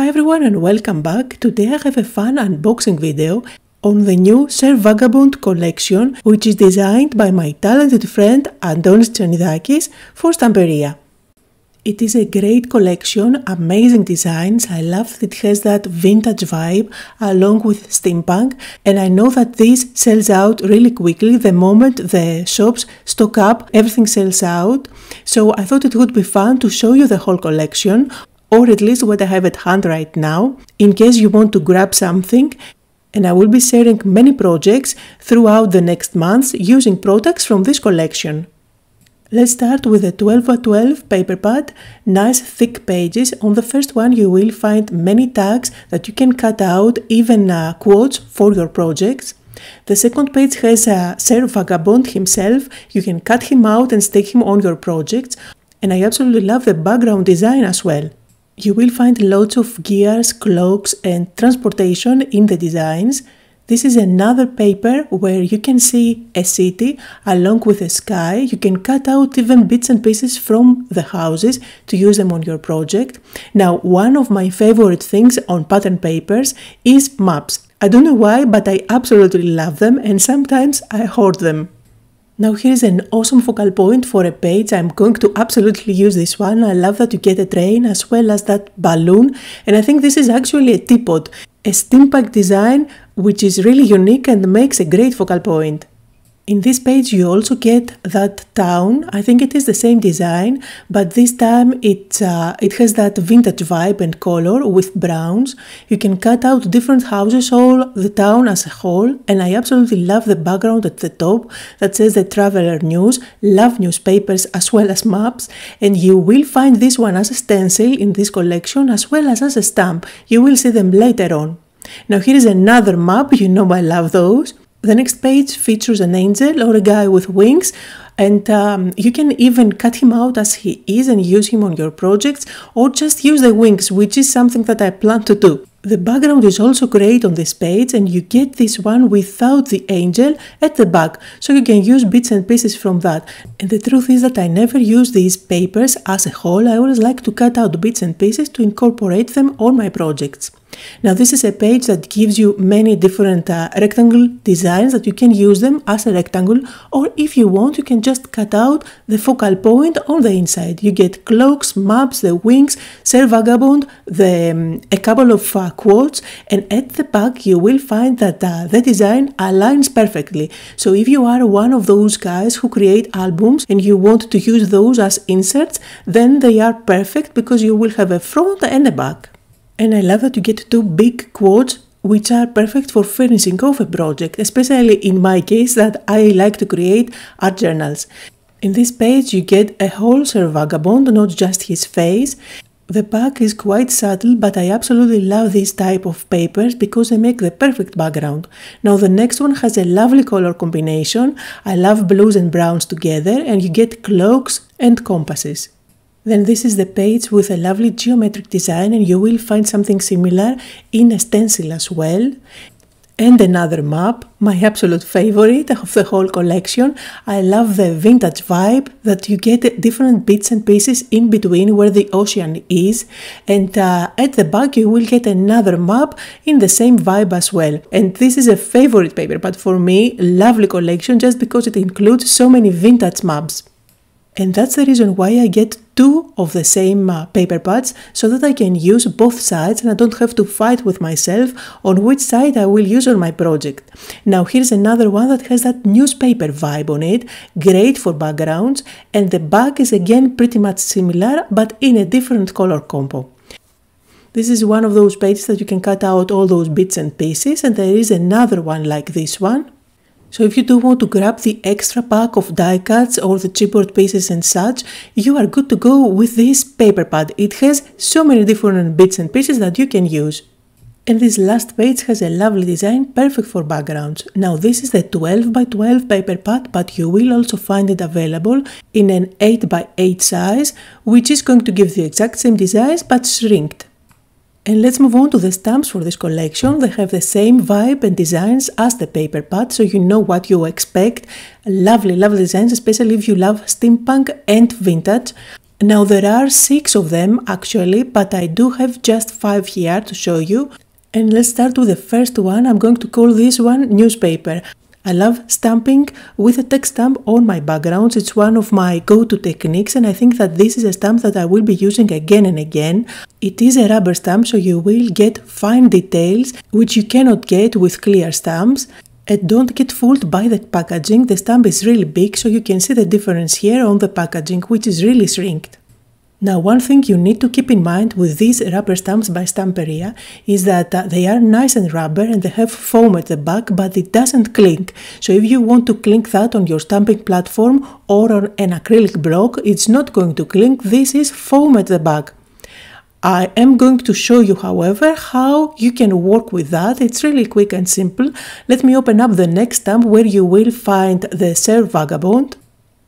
Hi everyone and welcome back. Today I have a fun unboxing video on the new Sir Vagabond collection which is designed by my talented friend Antonis Tzanidakis for Stamperia. It is a great collection, amazing designs. I love that it has that vintage vibe along with steampunk, and I know that this sells out really quickly. The moment the shops stock up, everything sells out. So I thought it would be fun to show you the whole collection, or at least what I have at hand right now, in case you want to grab something. And I will be sharing many projects throughout the next months using products from this collection. Let's start with a 12 by 12 paper pad, nice thick pages. On the first one you will find many tags that you can cut out, even uh, quotes for your projects. The second page has a Sir Vagabond himself, you can cut him out and stick him on your projects. And I absolutely love the background design as well. You will find lots of gears, cloaks and transportation in the designs. This is another paper where you can see a city along with a sky. You can cut out even bits and pieces from the houses to use them on your project. Now, one of my favorite things on pattern papers is maps. I don't know why, but I absolutely love them and sometimes I hoard them. Now here is an awesome focal point for a page. I'm going to absolutely use this one. I love that you get a train as well as that balloon. And I think this is actually a teapot, a steampunk design which is really unique and makes a great focal point. In this page you also get that town, I think it is the same design, but this time it, uh, it has that vintage vibe and color with browns. You can cut out different houses all the town as a whole and I absolutely love the background at the top that says the Traveler News, love newspapers as well as maps and you will find this one as a stencil in this collection as well as as a stamp. You will see them later on. Now here is another map, you know I love those. The next page features an angel or a guy with wings and um, you can even cut him out as he is and use him on your projects or just use the wings which is something that I plan to do. The background is also great on this page and you get this one without the angel at the back so you can use bits and pieces from that. And the truth is that I never use these papers as a whole, I always like to cut out bits and pieces to incorporate them on my projects. Now this is a page that gives you many different uh, rectangle designs that you can use them as a rectangle or if you want you can just cut out the focal point on the inside. You get cloaks, maps, the wings, Sir Vagabond, the, um, a couple of uh, quotes and at the back you will find that uh, the design aligns perfectly. So if you are one of those guys who create albums and you want to use those as inserts then they are perfect because you will have a front and a back. And I love that you get two big quotes which are perfect for finishing off a project, especially in my case that I like to create art journals. In this page you get a whole Sir Vagabond, not just his face. The pack is quite subtle but I absolutely love this type of papers because they make the perfect background. Now the next one has a lovely color combination. I love blues and browns together and you get cloaks and compasses. Then this is the page with a lovely geometric design and you will find something similar in a stencil as well. And another map, my absolute favorite of the whole collection. I love the vintage vibe that you get different bits and pieces in between where the ocean is. And uh, at the back you will get another map in the same vibe as well. And this is a favorite paper, but for me, lovely collection just because it includes so many vintage maps. And that's the reason why I get two of the same uh, paper pads so that I can use both sides and I don't have to fight with myself on which side I will use on my project. Now here's another one that has that newspaper vibe on it, great for backgrounds and the back is again pretty much similar but in a different color combo. This is one of those pages that you can cut out all those bits and pieces and there is another one like this one so if you do want to grab the extra pack of die cuts or the chipboard pieces and such, you are good to go with this paper pad. It has so many different bits and pieces that you can use. And this last page has a lovely design, perfect for backgrounds. Now this is the 12 by 12 paper pad, but you will also find it available in an 8 by 8 size, which is going to give the exact same design but shrinked. And let's move on to the stamps for this collection. They have the same vibe and designs as the paper pad, so you know what you expect. Lovely, lovely designs, especially if you love steampunk and vintage. Now there are six of them actually, but I do have just five here to show you. And let's start with the first one. I'm going to call this one newspaper. I love stamping with a text stamp on my backgrounds. It's one of my go-to techniques and I think that this is a stamp that I will be using again and again. It is a rubber stamp so you will get fine details which you cannot get with clear stamps. And don't get fooled by the packaging, the stamp is really big so you can see the difference here on the packaging which is really shrinked. Now one thing you need to keep in mind with these rubber stamps by Stamperia is that uh, they are nice and rubber and they have foam at the back but it doesn't clink. So if you want to clink that on your stamping platform or on an acrylic block it's not going to clink, this is foam at the back. I am going to show you, however, how you can work with that. It's really quick and simple. Let me open up the next stamp where you will find the Sir Vagabond.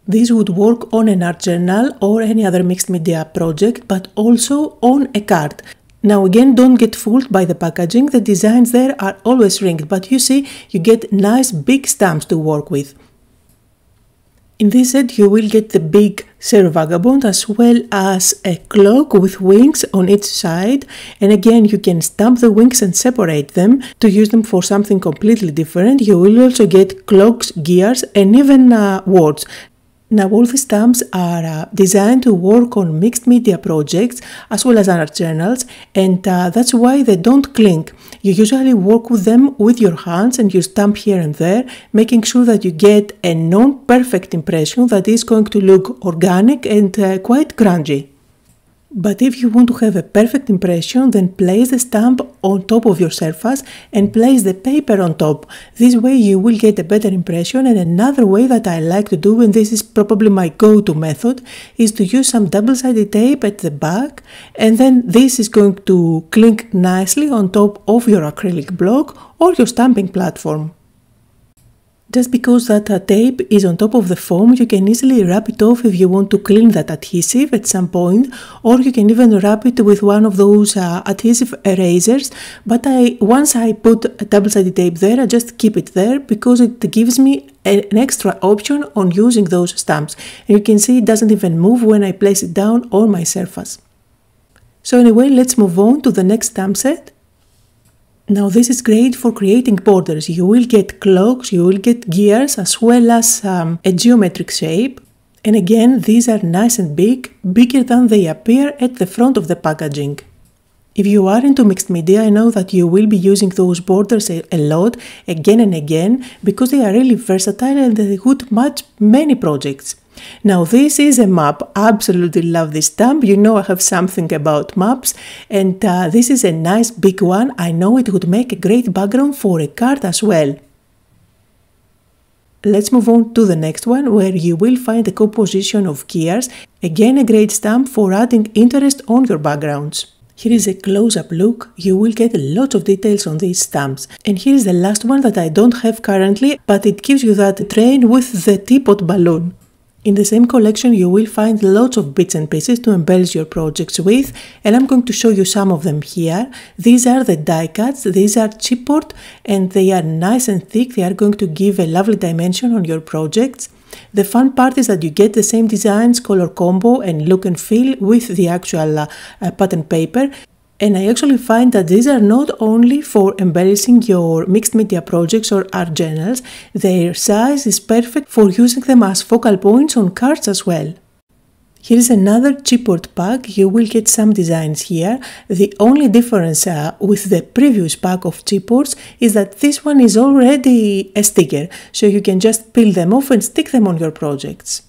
This would work on an art journal or any other mixed media project, but also on a card. Now again, don't get fooled by the packaging. The designs there are always ringed, but you see, you get nice big stamps to work with. In this set you will get the big Sir Vagabond as well as a clock with wings on each side and again you can stamp the wings and separate them to use them for something completely different. You will also get cloaks, gears and even uh, words. Now the stamps are uh, designed to work on mixed media projects as well as art journals and uh, that's why they don't clink. You usually work with them with your hands and you stamp here and there making sure that you get a non-perfect impression that is going to look organic and uh, quite grungy. But if you want to have a perfect impression, then place the stamp on top of your surface and place the paper on top. This way you will get a better impression and another way that I like to do, and this is probably my go-to method, is to use some double-sided tape at the back and then this is going to clink nicely on top of your acrylic block or your stamping platform. Just because that uh, tape is on top of the foam, you can easily wrap it off if you want to clean that adhesive at some point, or you can even wrap it with one of those uh, adhesive erasers. But I once I put a double-sided tape there, I just keep it there because it gives me an extra option on using those stamps. And you can see it doesn't even move when I place it down on my surface. So anyway, let's move on to the next stamp set. Now this is great for creating borders. You will get clocks, you will get gears as well as um, a geometric shape. And again, these are nice and big, bigger than they appear at the front of the packaging. If you are into mixed media, I know that you will be using those borders a, a lot, again and again, because they are really versatile and they would match many projects. Now this is a map, absolutely love this stamp, you know I have something about maps and uh, this is a nice big one, I know it would make a great background for a card as well. Let's move on to the next one where you will find the composition of gears, again a great stamp for adding interest on your backgrounds. Here is a close-up look, you will get lots of details on these stamps. And here is the last one that I don't have currently, but it gives you that train with the teapot balloon. In the same collection you will find lots of bits and pieces to embellish your projects with and I'm going to show you some of them here. These are the die cuts, these are chipboard and they are nice and thick, they are going to give a lovely dimension on your projects. The fun part is that you get the same designs, color combo and look and feel with the actual uh, pattern paper and I actually find that these are not only for embellishing your mixed media projects or art journals, their size is perfect for using them as focal points on cards as well. Here is another chipboard pack, you will get some designs here. The only difference uh, with the previous pack of chipboards is that this one is already a sticker, so you can just peel them off and stick them on your projects.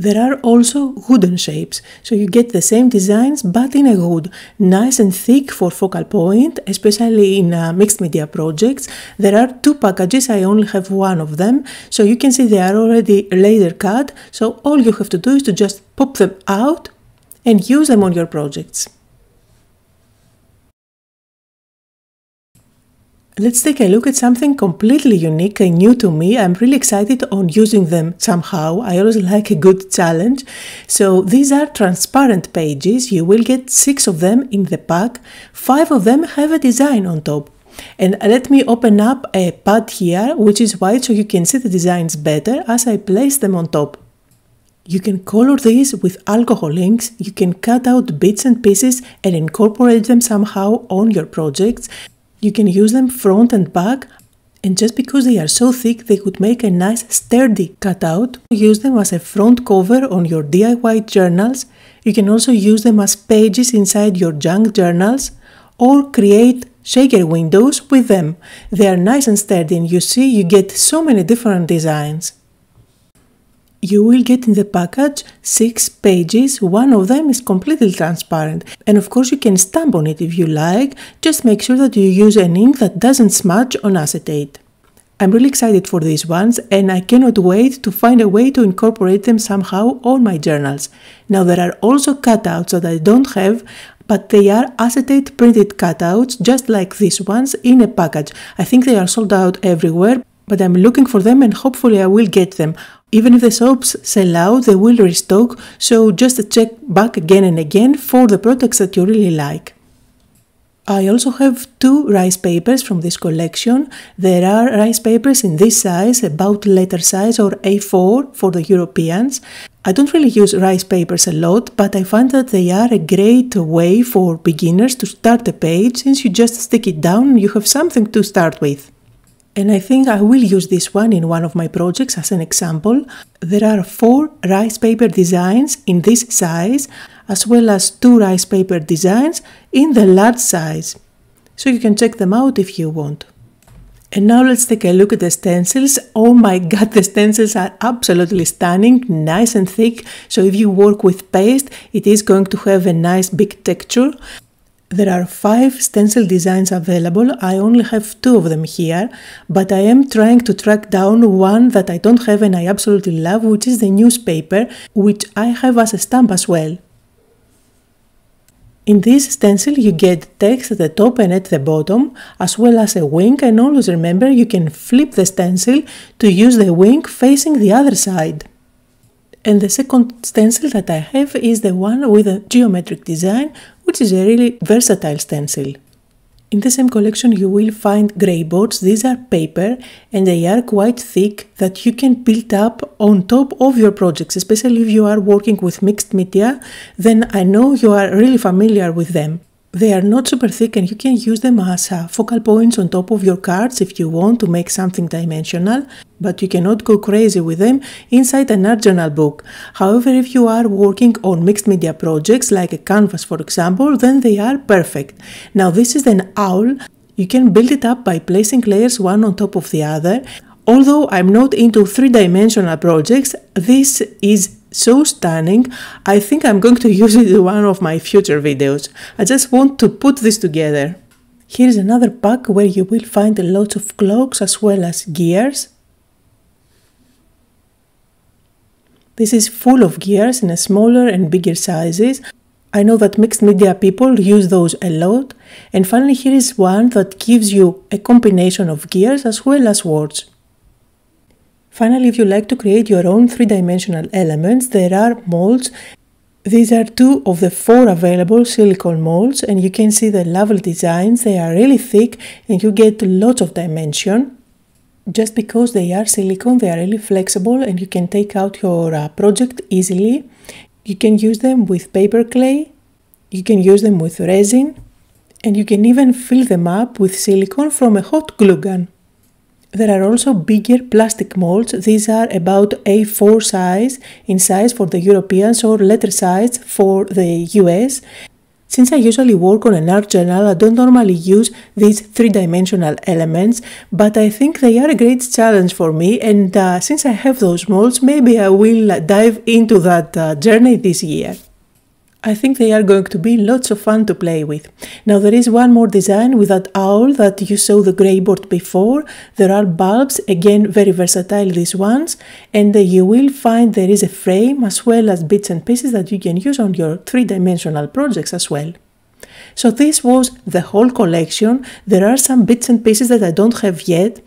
There are also wooden shapes, so you get the same designs but in a wood, nice and thick for focal point, especially in uh, mixed media projects. There are two packages, I only have one of them, so you can see they are already laser cut, so all you have to do is to just pop them out and use them on your projects. Let's take a look at something completely unique and new to me. I'm really excited on using them somehow. I always like a good challenge. So these are transparent pages. You will get six of them in the pack. Five of them have a design on top. And let me open up a pad here, which is white so you can see the designs better as I place them on top. You can color these with alcohol inks, you can cut out bits and pieces and incorporate them somehow on your projects. You can use them front and back and just because they are so thick they could make a nice sturdy cutout. Use them as a front cover on your DIY journals. You can also use them as pages inside your junk journals or create shaker windows with them. They are nice and sturdy and you see you get so many different designs. You will get in the package six pages, one of them is completely transparent and of course you can stamp on it if you like, just make sure that you use an ink that doesn't smudge on acetate. I'm really excited for these ones and I cannot wait to find a way to incorporate them somehow on my journals. Now there are also cutouts that I don't have but they are acetate printed cutouts just like these ones in a package. I think they are sold out everywhere but I'm looking for them and hopefully I will get them. Even if the soaps sell out, they will restock, so just check back again and again for the products that you really like. I also have two rice papers from this collection. There are rice papers in this size, about letter size or A4 for the Europeans. I don't really use rice papers a lot, but I find that they are a great way for beginners to start a page since you just stick it down and you have something to start with. And I think I will use this one in one of my projects as an example. There are four rice paper designs in this size, as well as two rice paper designs in the large size. So you can check them out if you want. And now let's take a look at the stencils. Oh my god, the stencils are absolutely stunning, nice and thick. So if you work with paste, it is going to have a nice big texture. There are five stencil designs available. I only have two of them here, but I am trying to track down one that I don't have and I absolutely love, which is the newspaper, which I have as a stamp as well. In this stencil you get text at the top and at the bottom, as well as a wing and always remember you can flip the stencil to use the wing facing the other side. And the second stencil that I have is the one with a geometric design which is a really versatile stencil. In the same collection you will find grey boards. These are paper and they are quite thick that you can build up on top of your projects, especially if you are working with mixed media, then I know you are really familiar with them. They are not super thick and you can use them as uh, focal points on top of your cards if you want to make something dimensional, but you cannot go crazy with them inside an art journal book. However, if you are working on mixed media projects like a canvas for example, then they are perfect. Now this is an owl. You can build it up by placing layers one on top of the other. Although I'm not into three-dimensional projects, this is so stunning, I think I'm going to use it in one of my future videos. I just want to put this together. Here's another pack where you will find lots of cloaks as well as gears. This is full of gears in smaller and bigger sizes. I know that mixed media people use those a lot. And finally here is one that gives you a combination of gears as well as words. Finally, if you like to create your own three-dimensional elements, there are molds. These are two of the four available silicone molds and you can see the lovely designs. They are really thick and you get lots of dimension. Just because they are silicone, they are really flexible and you can take out your uh, project easily. You can use them with paper clay, you can use them with resin, and you can even fill them up with silicone from a hot glue gun. There are also bigger plastic molds. These are about A4 size in size for the Europeans or letter size for the US. Since I usually work on an art journal, I don't normally use these three-dimensional elements, but I think they are a great challenge for me and uh, since I have those molds, maybe I will dive into that uh, journey this year. I think they are going to be lots of fun to play with. Now there is one more design with that owl that you saw the grey board before. There are bulbs, again very versatile these ones, and uh, you will find there is a frame as well as bits and pieces that you can use on your three-dimensional projects as well. So this was the whole collection. There are some bits and pieces that I don't have yet.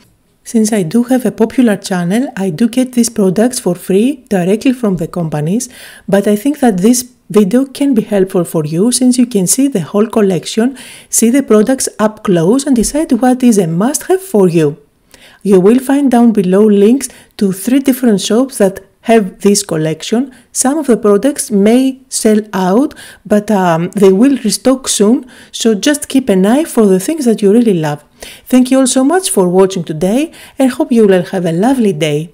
Since I do have a popular channel, I do get these products for free directly from the companies, but I think that these video can be helpful for you since you can see the whole collection, see the products up close and decide what is a must have for you. You will find down below links to three different shops that have this collection. Some of the products may sell out, but um, they will restock soon, so just keep an eye for the things that you really love. Thank you all so much for watching today and hope you will have a lovely day.